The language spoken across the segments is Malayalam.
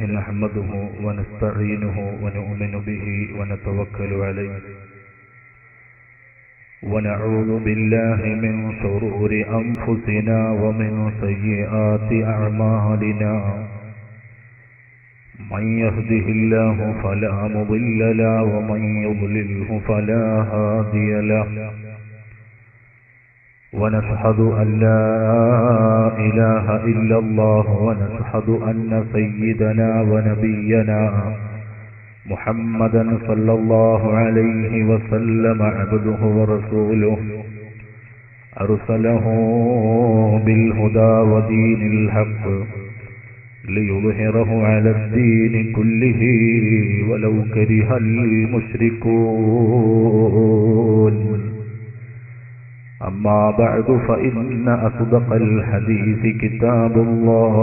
نحمده ونستعينه ونؤمن به ونتوكل عليه. ونعوذ بالله من شرور أنفسنا ومن سيئات أعمالنا. من يهده الله فلا مضل له ومن يضلله فلا هادي له. ونشهد أن لا إله إلا الله ونشهد أن سيدنا ونبينا محمدا صلى الله عليه وسلم عبده ورسوله. أرسله بالهدى ودين الحق ليظهره على الدين كله ولو كره المشركون. أما بعد فإن أصدق الحديث كتاب الله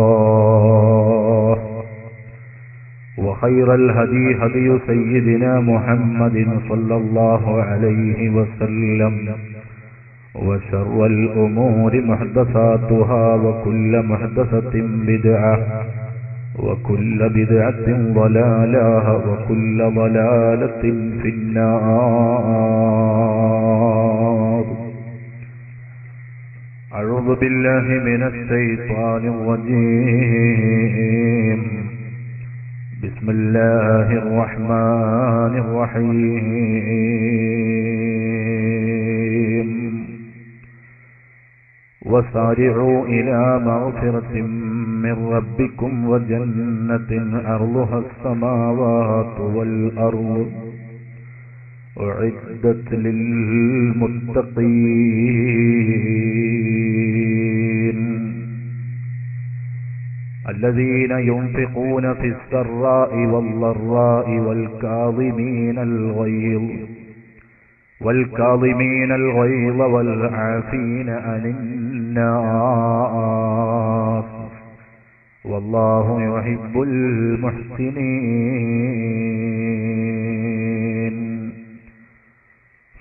وخير الهدي هدي سيدنا محمد صلى الله عليه وسلم وشر الأمور محدثاتها وكل محدثة بدعة وكل بدعة ضلالة وكل ضلالة في النار أعوذ بالله من الشيطان الرجيم. بسم الله الرحمن الرحيم. وسارعوا إلى مغفرة من ربكم وجنة أرضها السماوات والأرض. أعدت للمتقين الذين ينفقون في السراء والضراء والكاظمين الغيظ والكاظمين الغيظ والعافين عن الناس والله يحب المحسنين.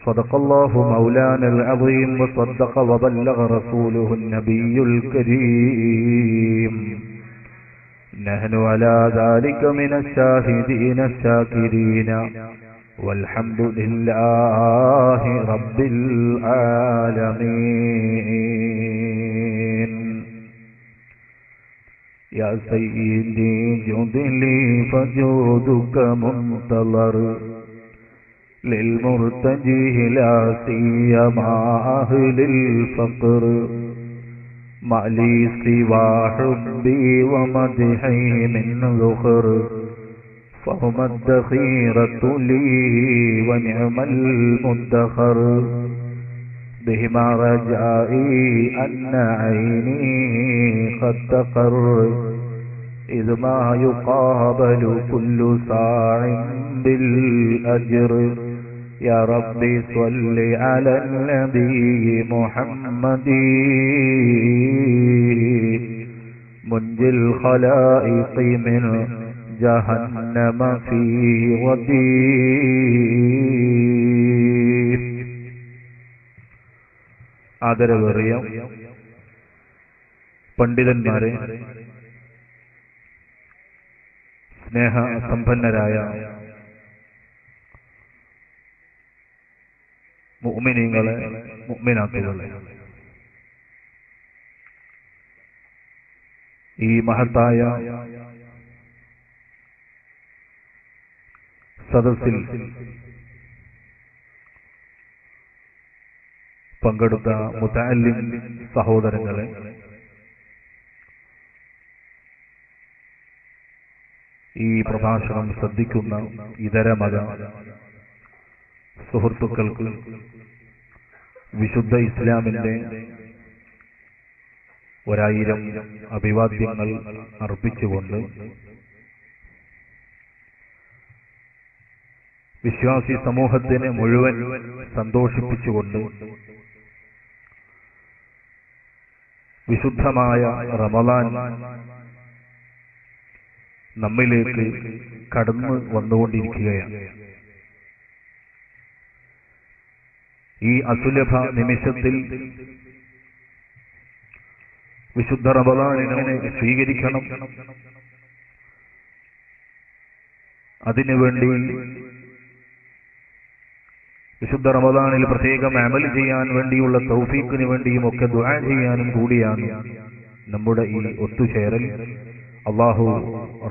صدق الله مولانا العظيم وصدق وبلغ رسوله النبي الكريم. نحن على ذلك من الشاهدين الشاكرين. والحمد لله رب العالمين. يا سيدي جد لي فجودك منتظر للمرتجي لا سيما أهل الفقر. ما لي سوى حبي ومدحي من ذخر فهم الذخيرة لي ونعم المدخر. بهما رجائي أن عيني قد تقر. إذ ما يقابل كل ساع بالأجر. يا ربي صل على النبي محمد منجي الخلائق من جهنم في غدير ആദരവേറിയ പണ്ഡിതന്മാരെ സ്നേഹ സമ്പന്നരായ മുഅ്മിനീങ്ങളെ മുഅ്മിനാത്തുകളെ ഈ മഹത്തായ സദസ്സിൽ പങ്കെടുത്ത മുത്താലിം സഹോദരങ്ങളെ ഈ പ്രഭാഷണം ശ്രദ്ധിക്കുന്ന ഇതര മത സുഹൃത്തുക്കൾക്ക് വിശുദ്ധ ഇസ്ലാമിന്റെ ഒരായിരം അഭിവാദ്യങ്ങൾ അർപ്പിച്ചുകൊണ്ട് വിശ്വാസി സമൂഹത്തിനെ മുഴുവൻ സന്തോഷിപ്പിച്ചുകൊണ്ട് വിശുദ്ധമായ റമദാൻ നമ്മിലേക്ക് കടന്നു വന്നുകൊണ്ടിരിക്കുകയാണ്. ഈ അസുലഭ നിമിഷത്തിൽ വിശുദ്ധ റബദാനിനെ സ്വീകരിക്കണം അതിനുവേണ്ടി വിശുദ്ധ റമദാനിൽ പ്രത്യേകം അമൽ ചെയ്യാൻ വേണ്ടിയുള്ള തൗഫീഖിന് വേണ്ടിയും ഒക്കെ ദുആ ചെയ്യാനും കൂടിയാണ് നമ്മുടെ ഈ ഒത്തുചേരൽ. അള്ളാഹു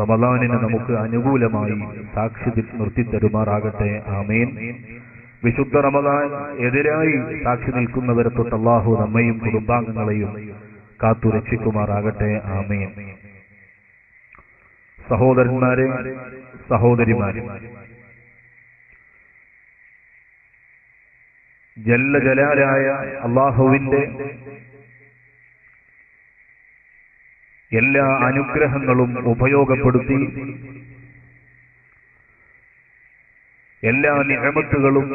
റമദാനിന് നമുക്ക് അനുകൂലമായി സാക്ഷി നിർത്തി തരുമാറാകട്ടെ ആമേൻ. വിശുദ്ധ റമദാൻ എതിരായി സാക്ഷി നിൽക്കുന്നവരെ തൊട്ട് അള്ളാഹു നമ്മയും കുടുംബാംഗങ്ങളെയും കാത്തു രക്ഷിക്കുമാറാകട്ടെ ആമേൻ. സഹോദരന്മാരെ സഹോദരിമാരെ ജല്ല ജലാലായ അള്ളാഹുവിന്റെ എല്ലാ അനുഗ്രഹങ്ങളും ഉപയോഗപ്പെടുത്തി എല്ലാ നിയമത്തുകളും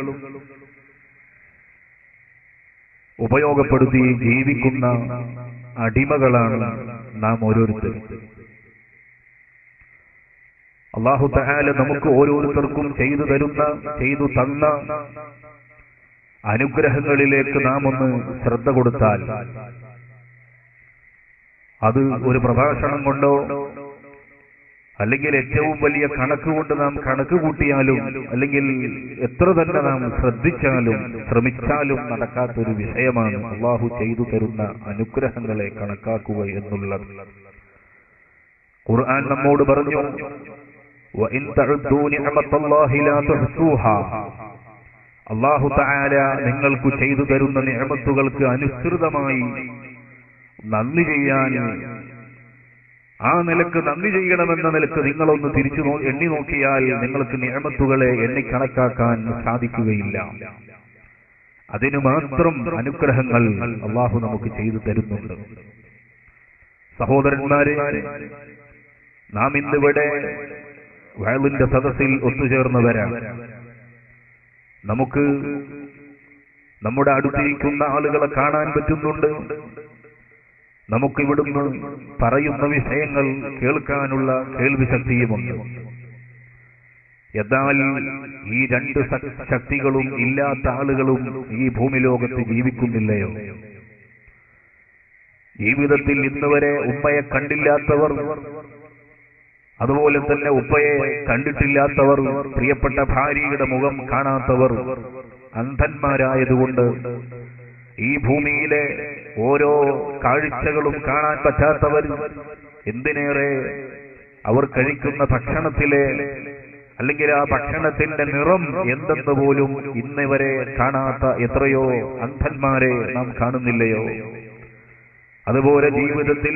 ഉപയോഗപ്പെടുത്തി ജീവിക്കുന്ന അടിമകളാണ് നാം ഓരോരുത്തരും. അള്ളാഹു തഹാല നമുക്ക് ഓരോരുത്തർക്കും ചെയ്തു തരുന്ന ചെയ്തു തന്ന അനുഗ്രഹങ്ങളിലേക്ക് നാം ഒന്ന് ശ്രദ്ധ കൊടുത്താൽ അത് ഒരു പ്രഭാഷണം കൊണ്ടോ അല്ലെങ്കിൽ ഏറ്റവും വലിയ കണക്ക് കൊണ്ട് നാം കണക്ക് കൂട്ടിയാലും അല്ലെങ്കിൽ എത്ര തന്നെ നാം ശ്രദ്ധിച്ചാലും ശ്രമിച്ചാലും നടക്കാത്തൊരു വിഷയമാണ് അള്ളാഹു ചെയ്തു തരുന്ന അനുഗ്രഹങ്ങളെ കണക്കാക്കുക എന്നുള്ളത്. ഖുർആൻ നമ്മോട് പറഞ്ഞു അള്ളാഹു താര നിങ്ങൾക്ക് ചെയ്തു തരുന്ന നിയമത്തുകൾക്ക് അനുസൃതമായി നന്ദി ചെയ്യാൻ ആ നിലയ്ക്ക് നന്ദി ചെയ്യണമെന്ന നിലയ്ക്ക് നിങ്ങളൊന്ന് തിരിച്ചു എണ്ണി നോക്കിയാൽ നിങ്ങൾക്ക് നിയമത്തുകളെ എണ്ണി കണക്കാക്കാൻ സാധിക്കുകയില്ല. അതിനു മാത്രം അനുഗ്രഹങ്ങൾ അള്ളാഹു നമുക്ക് ചെയ്തു തരുന്നുണ്ട്. സഹോദരന്മാരെ നാം ഇന്നിവിടെ വയലിന്റെ സദസ്സിൽ ഒത്തുചേർന്നവരാണ് നമുക്ക് നമ്മുടെ അടുത്തിരിക്കുന്ന ആളുകളെ കാണാൻ പറ്റുന്നുണ്ട്. നമുക്ക് ഇവിടുന്ന് പറയുന്ന വിഷയങ്ങൾ കേൾക്കാനുള്ള കേൾവി ശക്തിയുമുണ്ട്. എന്നാൽ ഈ രണ്ട് ശക്തികളും ഇല്ലാത്ത ആളുകളും ഈ ഭൂമി ലോകത്ത് ജീവിക്കുന്നില്ലയോ? ജീവിതത്തിൽ ഇന്നുവരെ ഉമ്മയെ കണ്ടില്ലാത്തവർ അതുപോലെ തന്നെ ഉപ്പയെ കണ്ടിട്ടില്ലാത്തവർ പ്രിയപ്പെട്ട ഭാര്യയുടെ മുഖം കാണാത്തവർ അന്ധന്മാരായതുകൊണ്ട് ഈ ഭൂമിയിലെ ഓരോ കാഴ്ചകളും കാണാൻ പറ്റാത്തവർ എന്തിനേറെ അവർ കഴിക്കുന്ന ഭക്ഷണത്തിലെ അല്ലെങ്കിൽ ആ ഭക്ഷണത്തിന്റെ നിറം എന്തെന്ന് പോലും ഇന്നിവരെ കാണാത്ത എത്രയോ അന്ധന്മാരെ നാം കാണുന്നില്ലയോ? അതുപോലെ ജീവിതത്തിൽ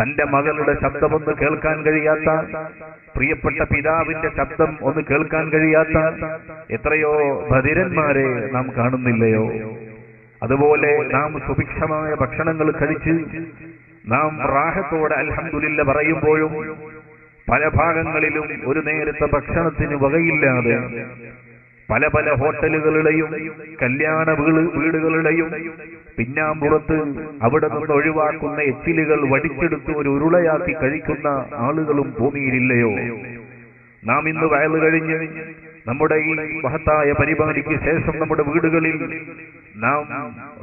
തന്റെ മകളുടെ ശബ്ദമൊന്ന് കേൾക്കാൻ കഴിയാത്ത പ്രിയപ്പെട്ട പിതാവിന്റെ ശബ്ദം ഒന്ന് കേൾക്കാൻ കഴിയാത്ത എത്രയോ ഭതിരന്മാരെ നാം കാണുന്നില്ലയോ? അതുപോലെ നാം സുഭിക്ഷമായ ഭക്ഷണങ്ങൾ കഴിച്ച് നാം റാഹത്തോടെ അൽഹംദുലില്ല പറയുമ്പോഴും പല ഭാഗങ്ങളിലും ഒരു നേരത്തെ ഭക്ഷണത്തിന് വകയില്ലാതെ പല പല ഹോട്ടലുകളുടെയും കല്യാണ വീട് വീടുകളുടെയും പിന്നാമ്പുറത്ത് അവിടെ നിന്ന് ഒഴിവാക്കുന്ന എച്ചിലുകൾ വടിച്ചെടുത്ത് ഒരു ഉരുളയാക്കി കഴിക്കുന്ന ആളുകളും ഭൂമിയിലില്ലയോ? നാം ഇന്ന് വയൽ കഴിഞ്ഞ് നമ്മുടെ ഈ മഹത്തായ പരിപാടിക്ക് ശേഷം നമ്മുടെ വീടുകളിൽ നാം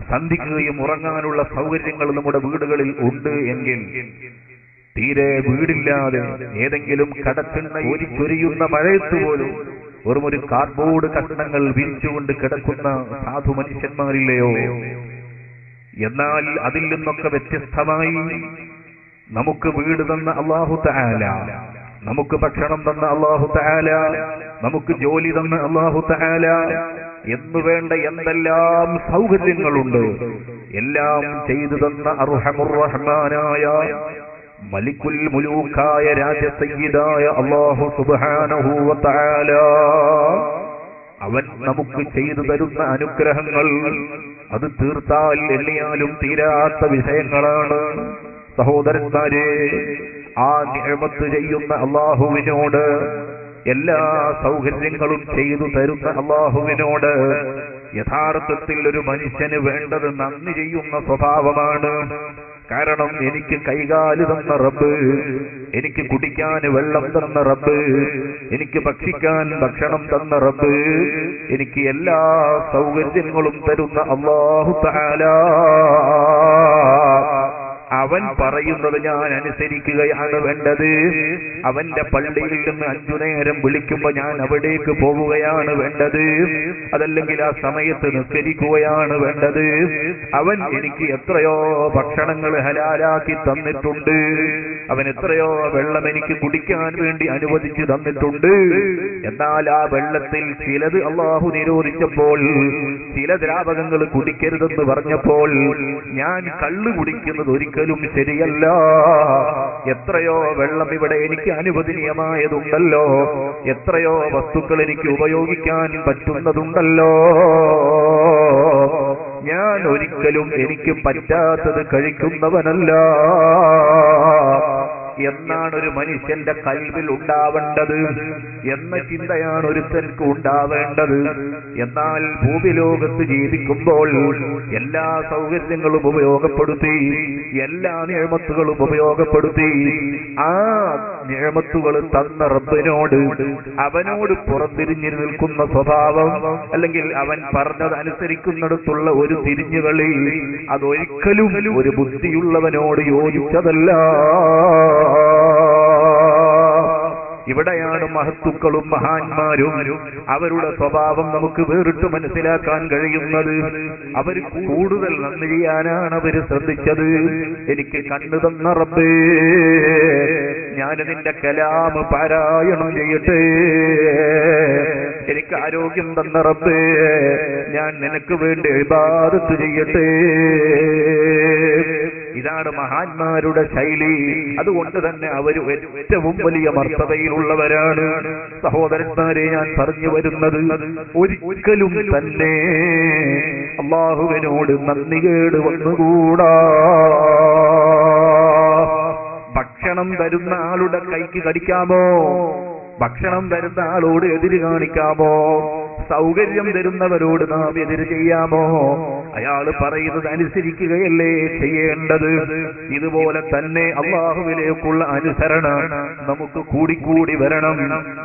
സന്ധിക്കുകയും ഉറങ്ങാനുള്ള സൗകര്യങ്ങൾ നമ്മുടെ വീടുകളിൽ ഉണ്ട് എങ്കിൽ തീരെ വീടില്ലാതെ ഏതെങ്കിലും കടക്കുന്ന ഒരിച്ചൊരിയുന്ന മഴയത്ത് പോലും വെറും ഒരു കാർഡ്ബോർഡ് കഷ്ണങ്ങൾ വിരിച്ചുകൊണ്ട് കിടക്കുന്ന സാധു മനുഷ്യന്മാരില്ലയോ? എന്നാൽ അതിൽ നിന്നൊക്കെ വ്യത്യസ്തമായി നമുക്ക് വീട് തന്ന അള്ളാഹു തആല നമുക്ക് ഭക്ഷണം തന്ന അള്ളാഹു തആല നമുക്ക് ജോലി തന്ന അള്ളാഹു തആല എന്നു വേണ്ട എന്തെല്ലാം സൗകര്യങ്ങളുണ്ട്? എല്ലാം ചെയ്തു തന്ന അർഹമുറഹ്മാനായ മലിക്കുൽ മുലൂക്കായ രാജസയ്യിദായ അള്ളാഹു സുബ്ഹാനഹു വ അവൻ നമുക്ക് ചെയ്തു തരുന്ന അനുഗ്രഹങ്ങൾ അത് തീർത്താൽ എണ്ണിയാലും തീരാത്ത വിഷയങ്ങളാണ്. സഹോദരന്മാരെ ആ നിയമത്ത് ചെയ്യുന്ന അള്ളാഹുവിനോട് എല്ലാ സൗകര്യങ്ങളും ചെയ്തു തരുന്ന അള്ളാഹുവിനോട് യഥാർത്ഥത്തിൽ ഒരു മനുഷ്യന് വേണ്ടത് നന്ദി ചെയ്യുന്ന സ്വഭാവമാണ്. കാരണം എനിക്ക് കൈകാൽ തന്ന റബ്ബ് എനിക്ക് കുടിക്കാൻ വെള്ളം തന്ന റബ്ബ് എനിക്ക് ഭക്ഷിക്കാൻ ഭക്ഷണം തന്ന റബ്ബ് എനിക്ക് എല്ലാ സൗകര്യങ്ങളും തരുന്ന അള്ളാഹു തആല. അവൻ പറയുന്നത് ഞാൻ അനുസരിക്കുകയാണ് വേണ്ടത്. അവന്റെ പള്ളിയിൽ നിന്ന് അഞ്ചു നേരം വിളിക്കുമ്പോ ഞാൻ അവിടേക്ക് പോവുകയാണ് വേണ്ടത്. അതല്ലെങ്കിൽ ആ സമയത്ത് നിസ്കരിക്കുകയാണ് വേണ്ടത്. അവൻ എനിക്ക് എത്രയോ ഭക്ഷണങ്ങൾ ഹലാലാക്കി തന്നിട്ടുണ്ട്. അവൻ എത്രയോ വെള്ളം എനിക്ക് കുടിക്കാൻ വേണ്ടി അനുവദിച്ചു തന്നിട്ടുണ്ട്. എന്നാൽ ആ വെള്ളത്തിൽ ചിലത് അള്ളാഹു നിരോധിച്ചപ്പോൾ ചില ദ്രാവകങ്ങൾ കുടിക്കരുതെന്ന് പറഞ്ഞപ്പോൾ ഞാൻ കള്ളു കുടിക്കുന്നത് ഒരിക്കലും ശരിയല്ല. എത്രയോ വെള്ളം ഇവിടെ എനിക്ക് അനുവദനീയമായതുണ്ടല്ലോ. എത്രയോ വസ്തുക്കൾ എനിക്ക് ഉപയോഗിക്കാൻ പറ്റുന്നതുണ്ടല്ലോ. ഞാൻ ഒരിക്കലും എനിക്ക് പറ്റാത്തത് കഴിക്കുന്നവനല്ല. എന്നാണ് ഒരു മനുഷ്യന്റെ കൽവിൽ ഉണ്ടാവേണ്ടത് എന്ന ചിന്തയാണ് ഒരുത്തർക്ക് ഉണ്ടാവേണ്ടത്. എന്നാൽ ഭൂമിലോകത്ത് ജീവിക്കുമ്പോൾ എല്ലാ സൗകര്യങ്ങളും ഉപയോഗപ്പെടുത്തി എല്ലാ നിയമത്തുകളും ഉപയോഗപ്പെടുത്തി ആ നിയമത്തുകൾ തന്ന റബ്ബിനോട് അവനോട് പുറത്തിരിഞ്ഞു നിൽക്കുന്ന സ്വഭാവം അല്ലെങ്കിൽ അവൻ പറഞ്ഞത് അനുസരിക്കുന്നിടത്തുള്ള ഒരു തിരിഞ്ഞുകളി അതൊരിക്കലും ഒരു ബുദ്ധിയുള്ളവനോട് യോജിച്ചതല്ല. ഇവിടെയാണ് മഹത്തുക്കളും മഹാന്മാരും അവരുടെ സ്വഭാവം നമുക്ക് വേറിട്ട് മനസ്സിലാക്കാൻ കഴിയുന്നത്. അവർ കൂടുതൽ നന്ദിയാനാണ് അവർ ശ്രദ്ധിച്ചത്. എനിക്ക് കണ്ണു തന്ന റബ്ബേ ഞാൻ നിന്റെ കലാമ് പാരായണം ചെയ്യട്ടെ. എനിക്ക് ആരോഗ്യം തന്ന ഞാൻ നിനക്ക് വേണ്ടി ഇബാദത്ത് ചെയ്യട്ടെ. ഇതാണ് മഹാന്മാരുടെ ശൈലി. അതുകൊണ്ട് തന്നെ അവർ ഏറ്റവും വലിയ മർത്തതയിലുള്ളവരാണ്. സഹോദരന്മാരെ ഞാൻ പറഞ്ഞു വരുന്നത് ഒരിക്കലും തന്നെ അള്ളാഹുവിനോട് നന്ദി കേട് വന്നുകൂടാ. ഭക്ഷണം തരുന്ന ആളുടെ കൈക്ക് കടിക്കാമോ? ഭക്ഷണം തരുന്ന ആളോട് എതിര് കാണിക്കാമോ? സൗകര്യം തരുന്നവരോട് നാം എതിര് ചെയ്യാമോ? അയാൾ പറയുന്നത് അനുസരിക്കുകയല്ലേ ചെയ്യേണ്ടത്? ഇതുപോലെ തന്നെ അള്ളാഹുവിലേക്കുള്ള അനുസരണ നമുക്ക് കൂടിക്കൂടി വരണം.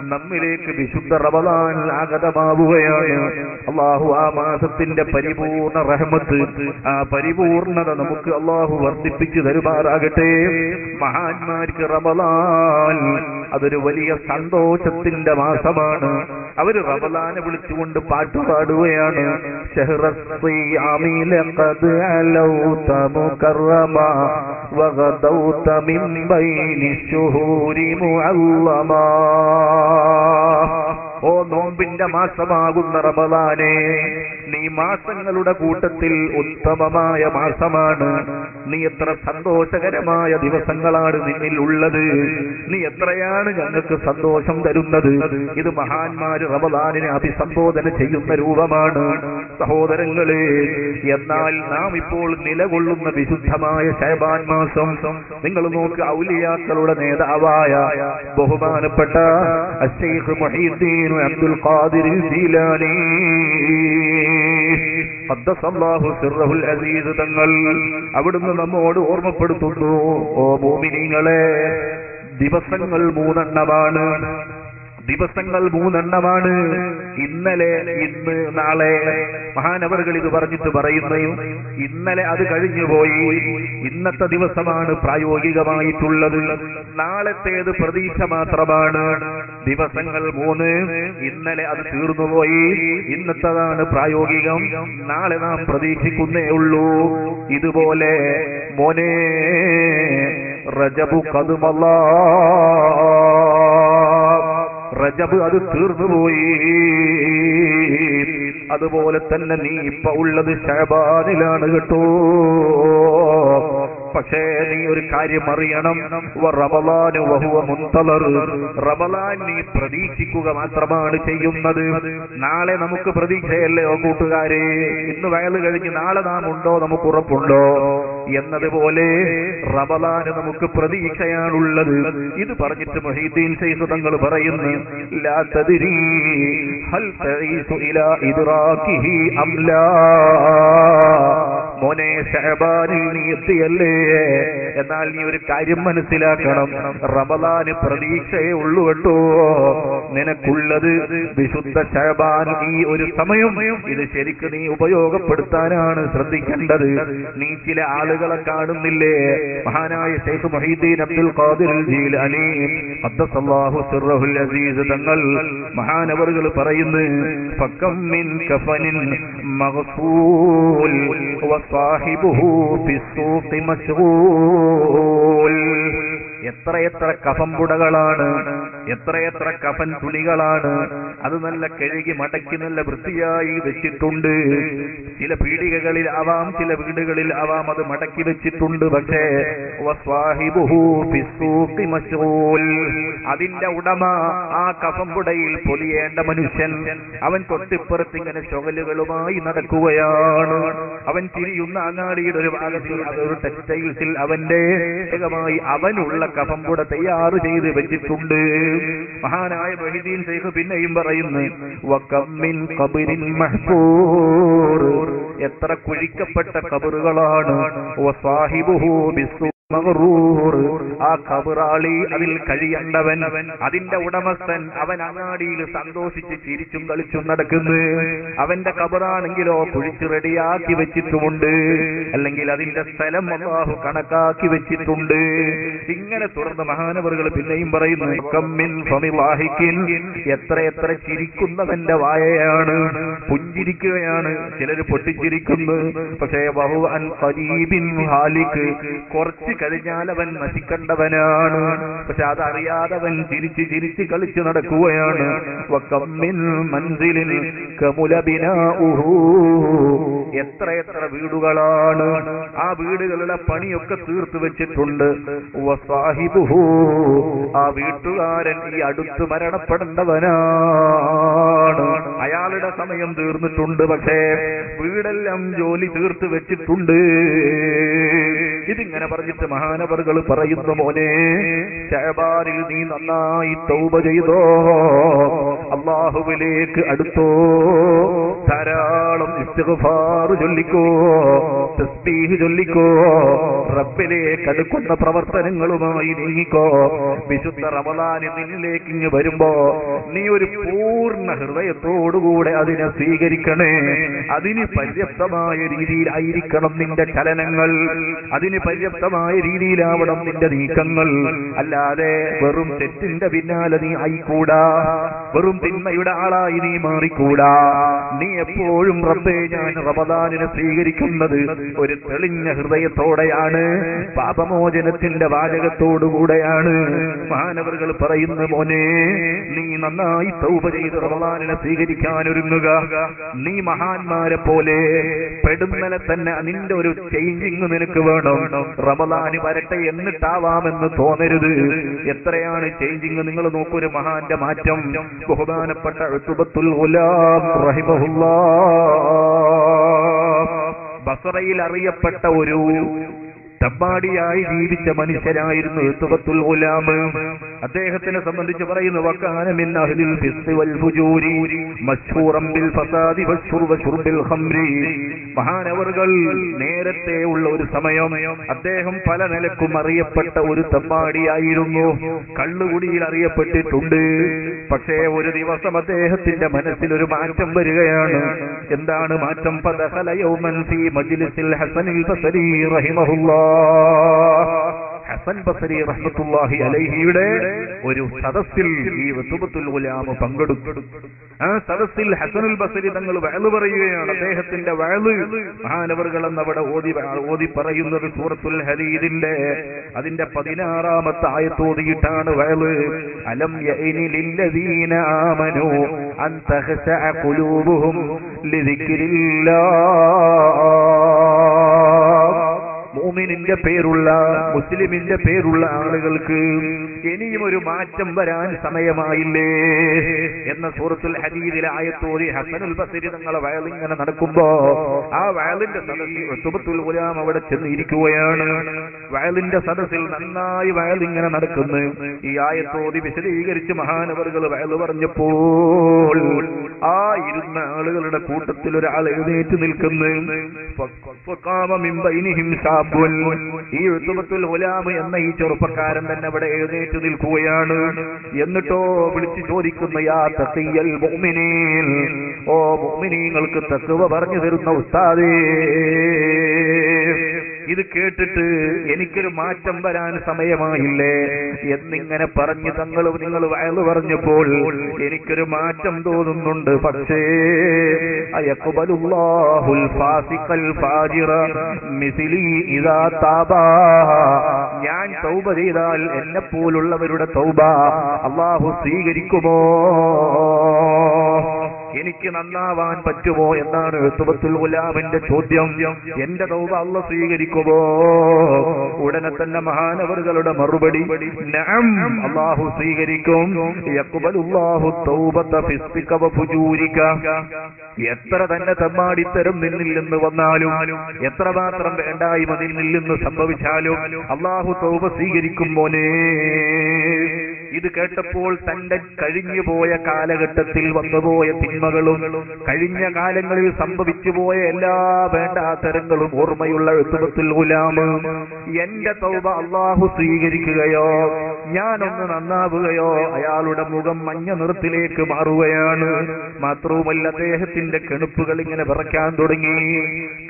നമ്മിലേക്ക് വിശുദ്ധ റമദാൻ ആഗതമാവുകയാണ്. അള്ളാഹു ആ മാസത്തിന്റെ പരിപൂർണ റഹ്മത്ത് ആ പരിപൂർണത നമുക്ക് അള്ളാഹു വർദ്ധിപ്പിച്ചു തരുമാറാകട്ടെ. മഹാന്മാർക്ക് റമദാൻ അതൊരു വലിയ സന്തോഷത്തിന്റെ മാസമാണ്. അവർ റമദാനെ വിളിച്ചുകൊണ്ട് ഷഹ്റസ്സിയാമി ലഖദ് ഓ നോമ്പിന്റെ മാസമാകുന്ന റമദാനെ നീ മാസങ്ങളുടെ കൂട്ടത്തിൽ ഉത്തമമായ മാസമാണ്. നീ എത്ര സന്തോഷകരമായ ദിവസങ്ങളാണ് നിന്നിൽ ഉള്ളത്. നീ എത്രയാണ് ഞങ്ങൾക്ക് സന്തോഷം തരുന്നത്. ഇത് മഹാന്മാര് റമദാനിനെ അഭിസംബോധന ചെയ്യുന്ന രൂപമാണ്. സഹോദരങ്ങളെ എന്നാൽ നാം ഇപ്പോൾ നിലകൊള്ളുന്ന വിശുദ്ധമായ ശൈബാൻ മാസം നിങ്ങൾ നോക്ക് ഔലിയാക്കളുടെ നേതാവായ ബഹുമാനപ്പെട്ട അഷേഖ് Mohiyuddin Abdul Qadir Jilani. Aziz Thangal അവിടുന്ന് നമ്മോട് ഓർമ്മപ്പെടുത്തുന്നു ഓ മോമിനിങ്ങളെ ദിവസങ്ങൾ മൂന്നെണ്ണമാണ്. ദിവസങ്ങൾ മൂന്നെണ്ണമാണ്. ഇന്നലെ ഇന്ന് നാളെ. മഹാനവറുകൾ ഇത് പറഞ്ഞിട്ട് പറയുന്നു ഇന്നലെ അത് കഴിഞ്ഞുപോയി ഇന്നത്തെ ദിവസമാണ് പ്രായോഗികമായിട്ടുള്ളത്. നാളത്തേത് പ്രതീക്ഷ മാത്രമാണ്. ദിവസങ്ങൾ മൂന്ന് ഇന്നലെ അത് തീർന്നുപോയി ഇന്നത്തതാണ് പ്രായോഗികം. നാളെ നാം പ്രതീക്ഷിക്കുന്നേ ഉള്ളൂ. ഇതുപോലെ മോനെ റജബു കതുമല്ല റജബ് അത് തീർന്നുപോയി അതുപോലെ തന്നെ നീ ഇപ്പൊ ഉള്ളത് ഷഹബാനിലാണ് കേട്ടോ. പക്ഷേ നീ ഒരു കാര്യം അറിയണം. നീ പ്രതീക്ഷിക്കുക മാത്രമാണ് ചെയ്യുന്നത്. നാളെ നമുക്ക് പ്രതീക്ഷയല്ലേ കൂട്ടുകാരെ? ഇന്ന് വയൽ കഴിഞ്ഞ് നാളെ നാം ഉണ്ടോ? നമുക്ക് ഉറപ്പുണ്ടോ? എന്നതുപോലെ റബലാന് നമുക്ക് പ്രതീക്ഷയാണുള്ളത്. ഇത് പറഞ്ഞിട്ട് മൊഹീദ്ദീൻ സൈസുതങ്ങൾ തങ്ങൾ പറയുന്നു മോനെ നീ എത്തിയല്ലേ? എന്നാൽ നീ ഒരു കാര്യം മനസ്സിലാക്കണം. റമദാന് പ്രതീക്ഷയേ ഉള്ളൂ കേട്ടോ. നിനക്കുള്ളത് വിശുദ്ധ ശബാൻ ഈ ഒരു സമയം. ഇത് ശരിക്ക് നീ ഉപയോഗപ്പെടുത്താനാണ് ശ്രദ്ധിക്കേണ്ടത്. നീ ചില ആളുകളെ കാണുന്നില്ലേ? മഹാനായ Sheikh Mohiyuddin Abdul Qadir Jilani. Aziz Thangal മഹാനവറുകൾ പറയുന്നു മിൻ ഫിസ്സൂഖി മശ്ഗൂൽ എത്രയെത്ര കഫംപുടകളാണ് എത്രയെത്ര കഫൻ തുണികളാണ് അത് നല്ല കഴുകി മടക്കി നല്ല വൃത്തിയായി വെച്ചിട്ടുണ്ട്. ചില പീടികകളിൽ ആവാം ചില വീടുകളിൽ ആവാം അത് മടക്കി വെച്ചിട്ടുണ്ട്. പക്ഷേ. അതിന്റെ ഉടമ ആ കഫംപുടയിൽ പൊലിയേണ്ട മനുഷ്യൻ. അവൻ തൊട്ടിപ്പുറത്ത് ഇങ്ങനെ ചുവലുകളുമായി നടക്കുകയാണ്. അവൻ തിരിയുന്ന അങ്ങാടിയുടെ ഒരു ഭാഗത്തിൽ അതൊരു ടെക്സ്റ്റൈൽസിൽ അവന്റെ അവനുള്ള കഫംപുട തയ്യാറ് ചെയ്ത് വെച്ചിട്ടുണ്ട്. മഹാനായ ബഹിദീൻ ശൈഖ് പിന്നെയും പറയുന്നു വക്കമ്മിൻ കബിരിൻ മഹ്ഫൂർ. എത്ര കുഴിക്കപ്പെട്ട കബറുകളാണ് സാഹിബുഹു ബിസ്സു ആ കബറാളി അതിൽ കഴിയണ്ടവൻ അതിന്റെ ഉടമസ്ഥൻ അവൻ അങ്ങാടിയിൽ സന്തോഷിച്ച് ചിരിച്ചും കളിച്ചും നടക്കുന്നു. അവന്റെ കബറാണെങ്കിലോ കുഴിച്ച് റെഡിയാക്കി വെച്ചിട്ടുമുണ്ട്. അല്ലെങ്കിൽ അതിന്റെ സ്ഥലം അള്ളാഹു കണക്കാക്കി വെച്ചിട്ടുണ്ട്. ഇങ്ങനെ തുടർന്ന് മഹാനവറുകൾ പിന്നെയും പറയുന്നു എത്ര എത്ര ചിരിക്കുന്നവന്റെ വായയാണ് പുഞ്ചിരിക്കുകയാണ് ചിലർ പൊട്ടിച്ചിരിക്കുന്നു. പക്ഷേ ബഹു അൻ ഹാലിക്ക് കുറച്ച് കഴിഞ്ഞാൽ അവൻ നശിക്കേണ്ടവനാണ്. പക്ഷെ അതറിയാതവൻ ചിരിച്ച് ചിരിച്ച് കളിച്ചു നടക്കുകയാണ്. എത്ര എത്ര വീടുകളാണ്. ആ വീടുകളുടെ പണിയൊക്കെ തീർത്തു വെച്ചിട്ടുണ്ട്. ആ വീട്ടുകാരൻ ഈ അടുത്ത് മരണപ്പെടേണ്ടവനാണ്. അയാളുടെ സമയം തീർന്നിട്ടുണ്ട്. പക്ഷേ വീടെല്ലാം ജോലി തീർത്തു വെച്ചിട്ടുണ്ട്. ഇതിങ്ങനെ പറഞ്ഞിട്ട് മഹാനവറുകൾ പറയുന്ന മോനെ ഷഹബാനിൽ നീ നന്നായി തൗബ ചെയ്തോ അള്ളാഹുവിലേക്ക് അടുത്തോ ധാരാളം ചൊല്ലിക്കോ തസ്ബീഹ് ചൊല്ലിക്കോ റബ്ബിലേക്ക് അടുക്കുന്ന പ്രവർത്തനങ്ങളുമായി നീങ്ങിക്കോ. വിശുദ്ധ റമദാനി നിന്നിലേക്ക് ഇങ്ങ് വരുമ്പോ നീ ഒരു പൂർണ ഹൃദയത്തോടുകൂടെ അതിനെ സ്വീകരിക്കണേ. അതിന് പര്യാപ്തമായ രീതിയിലായിരിക്കണം നിന്റെ ചലനങ്ങൾ. അതിന് പര്യാപ്തമായ രീതിയിലാവണം നിന്റെ നീക്കങ്ങൾ. അല്ലാതെ വെറും തെറ്റിന്റെ പിന്നാലെ നീ ആയിക്കൂടാ. വെറും തിന്മയുടെ ആളായി നീ മാറിക്കൂടാ. നീ എപ്പോഴും റബ്ബേ ഞാൻ റമദാനിനെ സ്വീകരിക്കുന്നത്. ഒരു തെളിഞ്ഞ ഹൃദയത്തോടെയാണ് പാപമോചനത്തിന്റെ വാചകത്തോടുകൂടെയാണ്. മാനവറുകൾ പറയുന്ന മോനെ നീ നന്നായി തൗപ ചെയ്ത് റമദാനിനെ സ്വീകരിക്കാൻ ഒരുങ്ങുക. നീ മഹാന്മാരെ പോലെ പെടുന്നലെ തന്നെ നിന്റെ ഒരു ചേഞ്ചിങ് നിനക്ക് വേണം. റമദാന് വരട്ടെ എന്നിട്ടാവാമെന്ന് തോന്നരുത്. എത്രയാണ് ചേഞ്ചിങ് നിങ്ങൾ നോക്കൂ ഒരു മഹാന്റെ മാറ്റം. ബഹുമാനപ്പെട്ട ഉത്തുബത്തുൽ ഗുലാം റഹിമഹുല്ലാ. ബസറയിൽ അറിയപ്പെട്ട ഒരു തമ്പാടിയായി ജീവിച്ച മനുഷ്യനായിരുന്നു തുകത്തുൽ ഗുലാം. അദ്ദേഹത്തിനെ സംബന്ധിച്ച് പറയുന്നു മഹാനവറുകൾ നേരത്തെ ഉള്ള ഒരു സമയം അദ്ദേഹം പല നിലക്കും അറിയപ്പെട്ട ഒരു തമ്പാടിയായിരുന്നു. കള്ളുകുടിയിൽ അറിയപ്പെട്ടിട്ടുണ്ട്. പക്ഷേ ഒരു ദിവസം അദ്ദേഹത്തിന്റെ മനസ്സിൽ ഒരു മാറ്റം വരികയാണ്. എന്താണ് മാറ്റം? മജ്ലിസിൽ ഹസനിൽ ഹസൻ ബസരി റഹ്മത്തുള്ളാഹി അലൈഹിയുടെ ഒരു സദസ്സിൽ ഈ വസുബത്തുൽ ഗുലാമ പങ്കെടുത്തു. ആ സദസ്സിൽ ഹസനുൽ ബസരി തങ്ങൾ വയൽ പറയുകയാണ്. അദ്ദേഹത്തിന്റെ വയൽ മഹാനവറുകൾ എന്നവിടെ ഓതി ഓതി പറയുന്നത് സൂറത്തുൽ ഹരീദിന്റെ അതിന്റെ പതിനാറാമത്തെ ആയത്തോതിയിട്ടാണ് വയൽ. അലം യഅനി ലില്ലദീന ആമനു അൻ തഖ്ശഅ ഖുലൂബുഹും മൂമിനിന്റെ പേരുള്ള മുസ്ലിമിന്റെ പേരുള്ള ആളുകൾക്ക് ഇനിയും ഒരു മാറ്റം വരാൻ സമയമായില്ലേ എന്ന സൂറത്തുൽ ഹദീദിലെ ആയത്തോതി ഹസനുൽ ബസരി തങ്ങളെ വയലിങ്ങനെ നടക്കുമ്പോ ആ വയലിന്റെ സദസ്സിൽ സുബത്തുൽ ഗുലാം അവിടെ ചെന്നിരിക്കുകയാണ്. വയലിന്റെ സദസ്സിൽ നന്നായി വയലിങ്ങനെ നടക്കുന്നു. ഈ ആയത്തോതി വിശദീകരിച്ച് മഹാനവറുകൾ വയൽ പറഞ്ഞപ്പോൾ ആ ഇരുന്ന ആളുകളുടെ കൂട്ടത്തിൽ ഒരാൾ എഴുന്നേറ്റ് നിൽക്കുന്നു. ഈ എന്ന ഈ ചെറുപ്പക്കാരൻ തന്നെ അവിടെ എഴുന്നേറ്റ് നിൽക്കുകയാണ് എന്നിട്ടോ വിളിച്ചു ചോദിക്കുന്ന യാ മുഅ്മിനീൻ. ഓ മുഅ്മിനീങ്ങൾക്ക് തക്കവ പറഞ്ഞു തരുന്ന ഉസ്താദേ. ഇത് കേട്ടിട്ട് എനിക്കൊരു മാറ്റം വരാൻ സമയമായില്ലേ എന്നിങ്ങനെ പറഞ്ഞു തങ്ങൾ നിങ്ങൾ വയൽ പറഞ്ഞപ്പോൾ എനിക്കൊരു മാറ്റം തോന്നുന്നുണ്ട്. പക്ഷേ അയക്കുബലുള്ളാഹുൽ ഫാസിക്കൽ ഫാജിറ മിസിലി ഇദാ താബാ. ഞാൻ തൗബ ചെയ്താൽ എന്നെ പോലുള്ളവരുടെ തൗബ അള്ളാഹു സ്വീകരിക്കുമോ? എനിക്ക് നന്നാവാൻ പറ്റുമോ എന്നാണ് സുബത്തുൽ ഗുലാമിന്റെ ചോദ്യം. എന്റെ തൗബ അല്ല സ്വീകരിക്കുമോ? ഉടനെ തന്നെ മഹാനവറുകളുടെ മറുപടി അള്ളാഹു സ്വീകരിക്കും. എത്ര തന്നെ തെമ്മാടിത്തരം നിന്നിൽ നിന്ന് വന്നാലും എത്ര മാത്രം വേണ്ടായ്മ നിന്നിൽ നിന്ന് സംഭവിച്ചാലും അള്ളാഹു തൗബ സ്വീകരിക്കും മോനെ. ഇത് കേട്ടപ്പോൾ തന്റെ കഴിഞ്ഞു പോയ കാലഘട്ടത്തിൽ വന്നുപോയ തിന്മകളും കഴിഞ്ഞ കാലങ്ങളിൽ സംഭവിച്ചു പോയ എല്ലാ വേണ്ടാത്തരങ്ങളും ഓർമ്മയുള്ള എഴുത്തുബത്തിൽ ഗുലാമ് എന്റെ തൗബ അള്ളാഹു സ്വീകരിക്കുകയോ ഞാനൊന്ന് നന്നാവുകയോ അയാളുടെ മുഖം മഞ്ഞ നിറത്തിലേക്ക് മാറുകയാണ്. മാത്രവുമല്ല അദ്ദേഹത്തിന്റെ കെണുപ്പുകൾ ഇങ്ങനെ വിറയ്ക്കാൻ തുടങ്ങി.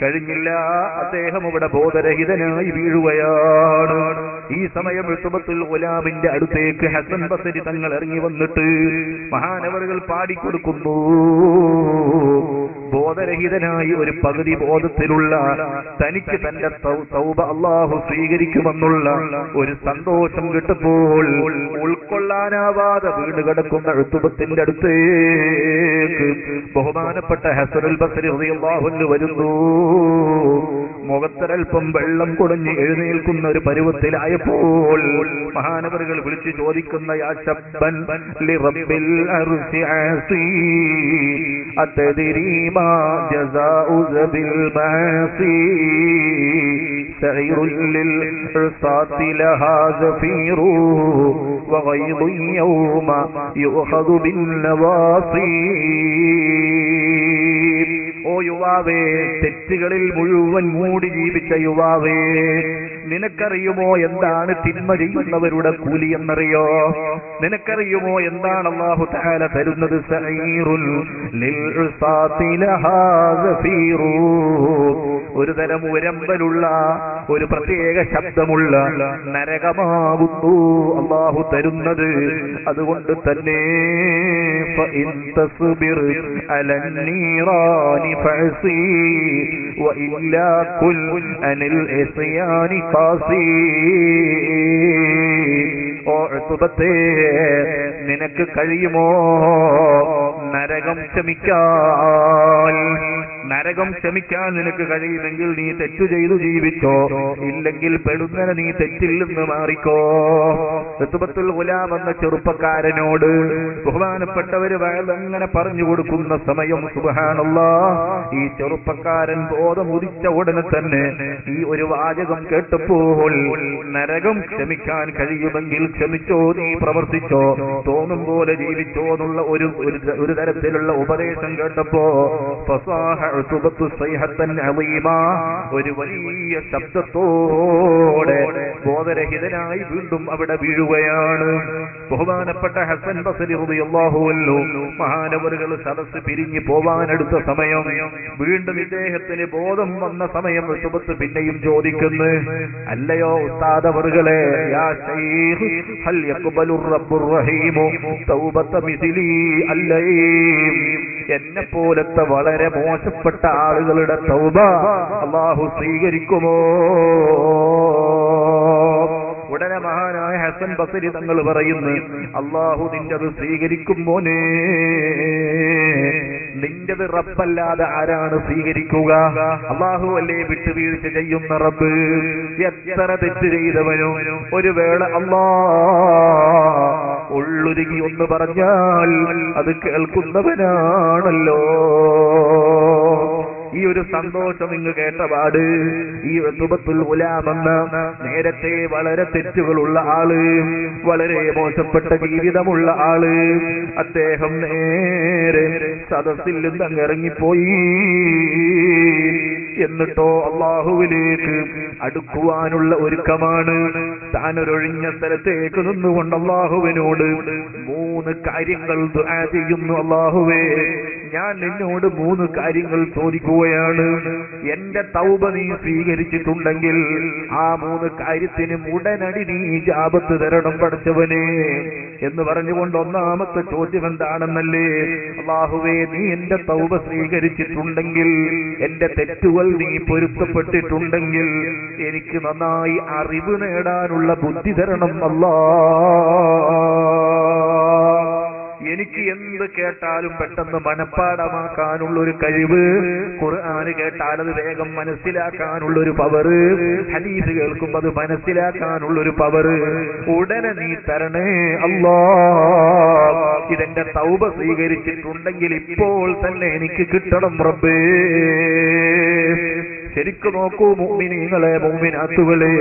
കഴിഞ്ഞില്ല അദ്ദേഹം ഇവിടെ ബോധരഹിതനായി വീഴുകയാണ്. ഈ സമയം എഴുത്തുബത്തുൽ ഗുലാമിന്റെ അടുത്തേക്ക് ഹസൻ ബസരി തങ്ങൾ ഇറങ്ങി വന്നിട്ട് മഹാനവറുകൾ പാടിക്കൊടുക്കുന്നു. ബോധരഹിതനായി ഒരു പകുതി ബോധത്തിലുള്ള തനിക്ക് തന്റെ തൗബ അള്ളാഹു സ്വീകരിക്കുമെന്നുള്ള ഒരു സന്തോഷം കിട്ടപ്പോൾ ഉൾക്കൊള്ളാനാവാതെ വീണ് കിടക്കുന്ന എഴുത്തുബത്തിന്റെ അടുത്തേക്ക് ബഹുമാനപ്പെട്ട ഹസനുൽ ബസരി റളിയല്ലാഹുവിന് വരുന്നു മുഖത്തൊരൽപ്പം വെള്ളം കുടഞ്ഞ് എഴുന്നേൽക്കുന്ന ഒരു പരുവത്തിലായപ്പോൾ മഹാനവറുകൾ വിളിച്ചു ചോദിക്കുന്ന യാ ശബ്ബൻ ലിറബ്ബിൽ അർശി ആസി അത്തദ്രി മാ ജസാഉ സബിൽ മാസി سعير للعصاة لها زفير وغيظ يوم يؤخذ بالنواصي ഓ യുവാവേ തെറ്റുകളിൽ മുഴുവൻ മൂടി ജീവിച്ച യുവാവേ നിനക്കറിയുമോ എന്താണ് തിന്മ ചെയ്യുന്നവരുടെ കൂലി എന്നറിയോ നിനക്കറിയുമോ എന്താണ് അള്ളാഹു താല തരുന്നത് സഈറുൽ ലിൽ ഉസാത്തി ലഹാ സഫീറു. ഒരു തരം ഉരമ്പലുള്ള ഒരു പ്രത്യേക ശബ്ദമുള്ള നരകമാകുന്നു അള്ളാഹു തരുന്നത് അതുകൊണ്ട് തന്നെ فإن تصبر على النيران فعصي وإلا كل عن العصيان ഖാസി. ഓ ഉത്ബത്തെ നിനക്ക് കഴിയുമോ? നരകം ക്ഷമിക്കാൻ നരകം ക്ഷമിക്കാൻ നിനക്ക് കഴിയുമെങ്കിൽ നീ തെറ്റു ചെയ്തു ജീവിച്ചോ. ഇല്ലെങ്കിൽ പെടുന്നനെ നീ തെറ്റിൽ നിന്ന് മാറിക്കോ. ഋതുപത്തുൽ ഗുലാം എന്ന ചെറുപ്പക്കാരനോട് ബഹുമാനപ്പെട്ടവര് വയലങ്ങനെ പറഞ്ഞു കൊടുക്കുന്ന സമയം സുബഹാനല്ല ഈ ചെറുപ്പക്കാരൻ ബോധമുദിച്ച ഉടനെ തന്നെ ഈ ഒരു വാചകം കേട്ടപ്പോൾ നരകം ക്ഷമിക്കാൻ കഴിയുമെങ്കിൽ ക്ഷമിച്ചോ നീ പ്രവർത്തിച്ചോ തോന്നും പോലെ ജീവിച്ചോ എന്നുള്ള ഒരു ഒരു- തരത്തിലുള്ള ഉപദേശം കേട്ടപ്പോ ഒരു വലിയ ശബ്ദത്തോടെ ബോധരഹിതനായി വീണ്ടും അവിടെ വീഴുകയാണ്. ബഹുമാനപ്പെട്ട ഹസൻ ബസരി അൻഹു മഹാനവറുകൾ സദസ് പിരിഞ്ഞു പോവാനെടുത്ത സമയം വീണ്ടും ഇദ്ദേഹത്തിന് ബോധം വന്ന സമയം ഉതുബത്ത് പിന്നെയും ചോദിക്കുന്നു അല്ലയോ ഉസ്താദവറുകളെ യാ എന്നെ പോലത്തെ വളരെ മോശപ്പെട്ട ആളുകളുടെ തൗബ അള്ളാഹു സ്വീകരിക്കുമോ? ഉടനെ മഹാനായ ഹസൻ ബസരി തങ്ങൾ പറയുന്നു അള്ളാഹു നിന്റെ സ്വീകരിക്കും മോനെ. നിന്റത് റബ്ബല്ലാതെ ആരാണ് സ്വീകരിക്കുക? അള്ളാഹു അല്ലേ വിട്ടുവീഴ്ച ചെയ്യുന്ന റബ്ബ്? എത്ര തെറ്റ് ചെയ്തവനും ഒരു വേള അള്ളാ ഉള്ളുരുങ്ങി ഒന്ന് പറഞ്ഞാൽ അത് കേൾക്കുന്നവനാണല്ലോ. ഈ ഒരു സന്തോഷം ഇങ്ങ് കേട്ടപാട്. ഈ തുബത്തുൽ ഗുലാമെന്ന നേരത്തെ വളരെ തെറ്റുകളുള്ള ആൾ വളരെ മോശപ്പെട്ട ജീവിതമുള്ള ആൾ. അദ്ദേഹം നേരെ സദസ്സിൽ നിന്ന് അങ്ങ് ഇറങ്ങിപ്പോയി എന്നിട്ടോ അള്ളാഹുവിലേക്ക് അടുക്കുവാനുള്ള ഒരുക്കമാണ്. താൻ ഒരൊഴിഞ്ഞ സ്ഥലത്തേക്ക് നിന്നുകൊണ്ട് അള്ളാഹുവിനോട് മൂന്ന് കാര്യങ്ങൾ ചെയ്യുന്നു അള്ളാഹുവേ. ഞാൻ നിന്നോട് മൂന്ന് കാര്യങ്ങൾ ചോദിക്കുകയാണ്. എന്റെ തൗബ നീ സ്വീകരിച്ചിട്ടുണ്ടെങ്കിൽ ആ മൂന്ന് കാര്യത്തിന് ഉടനടി നീ ജാപത്ത് തരണം പഠിച്ചവനെ എന്ന് പറഞ്ഞുകൊണ്ട് ഒന്നാമത്തെ ചോദ്യം എന്താണെന്നല്ലേ? അള്ളാഹുവേ നീ എന്റെ തൗബ സ്വീകരിച്ചിട്ടുണ്ടെങ്കിൽ എന്റെ തെറ്റുകൾ നീ പൊരുത്തപ്പെട്ടിട്ടുണ്ടെങ്കിൽ എനിക്ക് നന്നായി അറിവ് നേടാനുള്ള ബുദ്ധി തരണം അല്ലാ. എനിക്ക് എന്ത് കേട്ടാലും പെട്ടെന്ന് മനഃപ്പാടമാക്കാനുള്ള ഒരു കഴിവ് ഖുർആന് കേട്ടാൽ അത് വേഗം മനസ്സിലാക്കാനുള്ള ഒരു പവർ ഹദീസ് കേൾക്കുമ്പോൾ അത് മനസ്സിലാക്കാനുള്ള ഒരു പവർ ഉടനെ നീ തരണേ അല്ലോ. ഇതെന്റെ തൗബ സ്വീകരിച്ചിട്ടുണ്ടെങ്കിൽ ഇപ്പോൾ തന്നെ എനിക്ക് കിട്ടണം റബ്ബേ. ശരിക്കു നോക്കൂ മുമ്മിനീങ്ങളെ മുമ്മിനാത്തുകളെ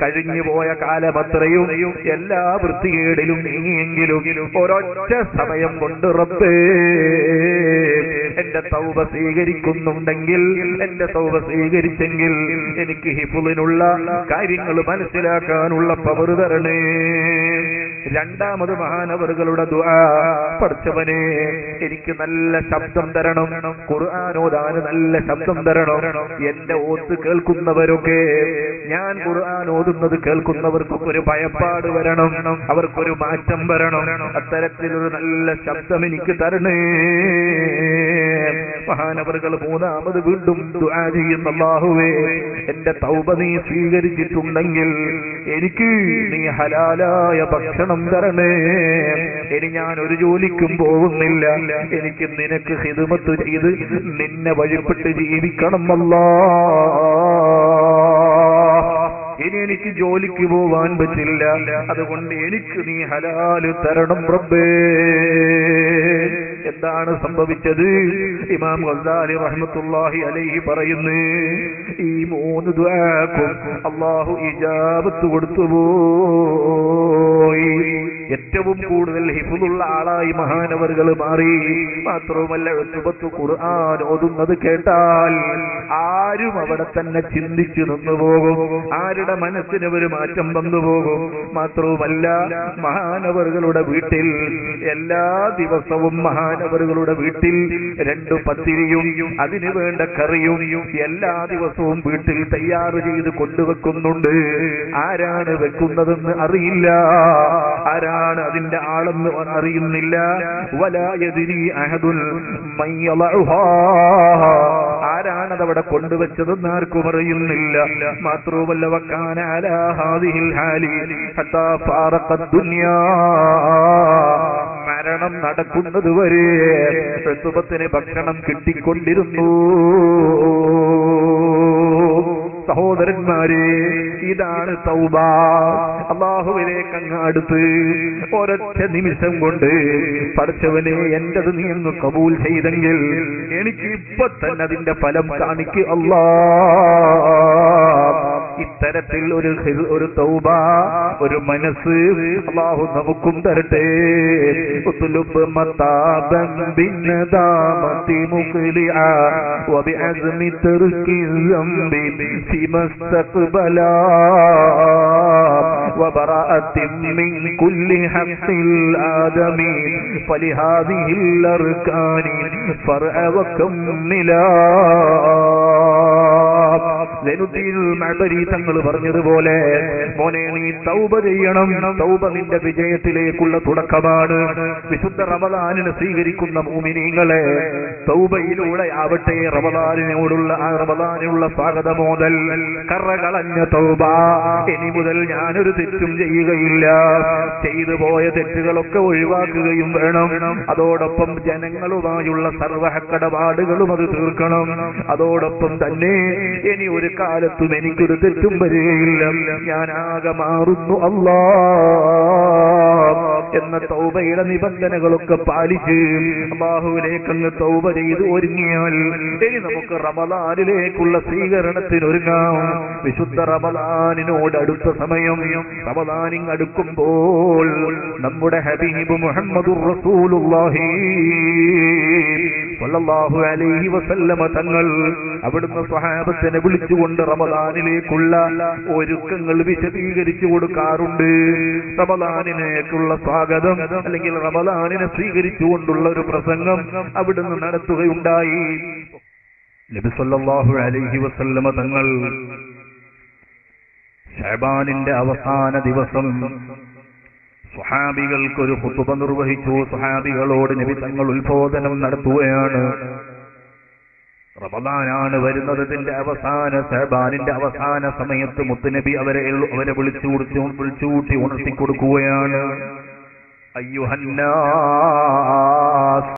കഴിഞ്ഞു പോയ കാലമത്രയും എല്ലാ വൃത്തികേടിലും നീങ്ങിയെങ്കിലും ഒരൊറ്റ സമയം കൊണ്ട് റബ്ബേ എന്റെ തൗബ സ്വീകരിക്കുന്നുണ്ടെങ്കിൽ എന്റെ തൗബ സ്വീകരിച്ചെങ്കിൽ എനിക്ക് ഹിഫുലിനുള്ള കാര്യങ്ങൾ മനസ്സിലാക്കാനുള്ള പവർ തരണേ. രണ്ടാമത് മഹാനവറുകളുടെ ദുആ പഠിച്ചവനെ എനിക്ക് നല്ല ശബ്ദം തരണം. ഖുർആാനോദാന് നല്ല ശബ്ദം തരണം. എന്റെ ഓത്ത് കേൾക്കുന്നവരൊക്കെ ഞാൻ ഖുർആൻ ഓതുന്നത് കേൾക്കുന്നവർക്കൊക്കെ ഒരു ഭയപ്പാട് വരണം. അവർക്കൊരു മാറ്റം വരണം. അത്തരത്തിലൊരു നല്ല ശബ്ദം എനിക്ക് തരണേ. മഹാനവറുകൾ മൂന്നാമത് വീണ്ടും ദുആ ചെയ്യുന്ന അല്ലാഹുവേ. എന്റെ തൗബ നീ സ്വീകരിച്ചിട്ടുണ്ടെങ്കിൽ എനിക്ക് നീ ഹലാലായ ഭക്ഷണം തരണേ. ഇനി ഞാൻ ഒരു ജോലിക്കും പോകുന്നില്ല. എനിക്ക് നിനക്ക് ഹിതുമത്ത് ചെയ്ത് നിന്നെ വഴിപ്പെട്ട് ജീവിക്കണം അല്ലാ. ഇനി എനിക്ക് ജോലിക്ക് പോവാൻ പറ്റില്ല. അതുകൊണ്ട് എനിക്ക് നീ ഹലാൽ തരണം റബ്ബേ. എന്താണ് സംഭവിച്ചത്? ഇമാം ഗസാലി റഹ്മത്തുള്ളാഹി അലൈഹി പറയുന്നു ഈ മൂന്ന് ദ്വാക്കും അള്ളാഹു ഇജാബത്ത് കൊടുത്തു പോയി. ഏറ്റവും കൂടുതൽ ഹിഫുലുള്ള ആളായി മഹാനവറുകൾ മാറി. മാത്രവുമല്ല എഴുത്തുപത്ത് ഖുർആൻ ഓതുന്നത് കേട്ടാൽ ആരും അവിടെ തന്നെ ചിന്തിച്ചു നിന്നു പോകും. ആരുടെ മനസ്സിന് ഒരു മാറ്റം വന്നു പോകും. മാത്രവുമല്ല മഹാനവറുകളുടെ വീട്ടിൽ എല്ലാ ദിവസവും മഹാനവറുകളുടെ വീട്ടിൽ രണ്ടു പത്തിരിയും അതിനു വേണ്ട കറിയും എല്ലാ ദിവസവും വീട്ടിൽ തയ്യാറ് ചെയ്ത് കൊണ്ടുവെക്കുന്നുണ്ട്. ആരാണ് വെക്കുന്നതെന്ന് അറിയില്ല. ആരാണ് അതിന്റെ ആളെന്ന് അറിയുന്നില്ല. വലായതിരി അഹദുൽ. ആരാണത് അവിടെ കൊണ്ടുവച്ചതെന്ന് ആർക്കും അറിയുന്നില്ല. മാത്രവുമല്ല വക്കാന അലാ ഹാദിഹിൽ ഹാലി ഹത്താ മരണം നടക്കുന്നത് വരെ ഋതുപത്തിന് ഭക്ഷണം കിട്ടിക്കൊണ്ടിരുന്നു. സഹോദരന്മാരെ ഇതാണ് തൗബ. അള്ളാഹുവിലേക്ക് അങ്ങ് അടുത്ത് ഒരൊറ്റ നിമിഷം കൊണ്ട് പഠിച്ചവനെ എന്റത് നീ എന്ന് കബൂൽ ചെയ്തെങ്കിൽ എനിക്ക് ഇപ്പൊ തന്നെ അതിന്റെ ഫലം കാണിക്ക് അല്ലാ ഇത്തരത്തിൽ ഒരു ഒരു തൗബ ഒരു മനസ്സ് അള്ളാഹു നമുക്കും തരട്ടെ. ഉത്ലുബ് മതാബൻ ബിന്നദാമത്തി മുഖ്ലിഅ وبعزم ترك الذنب فيما استقبلا وبراءة من كل حق الآدم فلهذه الأركان فرع وكملا മഴബരി തങ്ങൾ പറഞ്ഞതുപോലെ മോനെ നീ തൗബ ചെയ്യണം തൗബ നിന്റെ വിജയത്തിലേക്കുള്ള തുടക്കമാണ് വിശുദ്ധ റമദാനിന് സ്വീകരിക്കുന്ന മൂമിനീങ്ങളെ തൗബയിലൂടെ ആവട്ടെ റമദാനിനോടുള്ള ആ റമദാനിനുള്ള സ്വാഗതമോതൽ കറകളഞ്ഞ തൗബ. ഇനി മുതൽ ഞാനൊരു തെറ്റും ചെയ്യുകയില്ല. ചെയ്തു പോയ തെറ്റുകളൊക്കെ ഒഴിവാക്കുകയും വേണം. അതോടൊപ്പം ജനങ്ങളുമായുള്ള സർവഹക്കടപാടുകളും അത് തീർക്കണം. അതോടൊപ്പം തന്നെ ഇനി ഒരു കാലത്തും എനിക്കൊരു തെറ്റും വരികയില്ല. ഞാൻ ആകെ മാറുന്നു അല്ലാ എന്ന തൗബയുടെ നിബന്ധനകളൊക്കെ പാലിച്ച് അള്ളാഹുവിലേക്ക് തൗബ ചെയ്ത് ഒരുങ്ങിയാൽ ഇനി നമുക്ക് റമദാനിലേക്കുള്ള സ്വീകരണത്തിന് ഒരുങ്ങാം വിശുദ്ധ റമദാനിനോട് അടുത്ത സമയം. റമദാനിങ് അടുക്കുമ്പോൾ നമ്മുടെ ഹബീബ് മുഹമ്മദുർ റസൂലുള്ളാഹി സ്വല്ലല്ലാഹു അലൈഹി വസല്ലമ തങ്ങൾ അവിടുന്ന് സ്വഹാബത്തിനെ വിളിച്ചുകൊണ്ട് റമദാനിലേക്കുള്ള ഒരുക്കങ്ങൾ വിശദീകരിച്ചു കൊടുക്കാറുണ്ട്. റമദാനിലേക്കുള്ള സ്വാഗതം അല്ലെങ്കിൽ റമദാനിനെ സ്വീകരിച്ചുകൊണ്ടുള്ള ഒരു പ്രസംഗം അവിടുന്ന് നടത്തുകയുണ്ടായി. നബി സല്ലല്ലാഹു അലൈഹി വസല്ലമ തങ്ങൾ ഷഹബാനിന്റെ അവസാന ദിവസം സുഹാബികൾക്കൊരു ഹുത്തുബ നിർവഹിച്ചു. സുഹാബികളോട് നബി തങ്ങൾ ഉത്ബോധനം നടത്തുകയാണ്. റമദാനാണ് വരുന്നത്. ഇതിന്റെ അവസാന സഹബാനിന്റെ അവസാന സമയത്ത് മുത്തുനബി അവരെ അവരെ വിളിച്ചു കൊടുത്തു വിളിച്ചുകൂട്ടി ഉണർത്തിക്കൊടുക്കുകയാണ്. അയ്യുഹന്നാസ്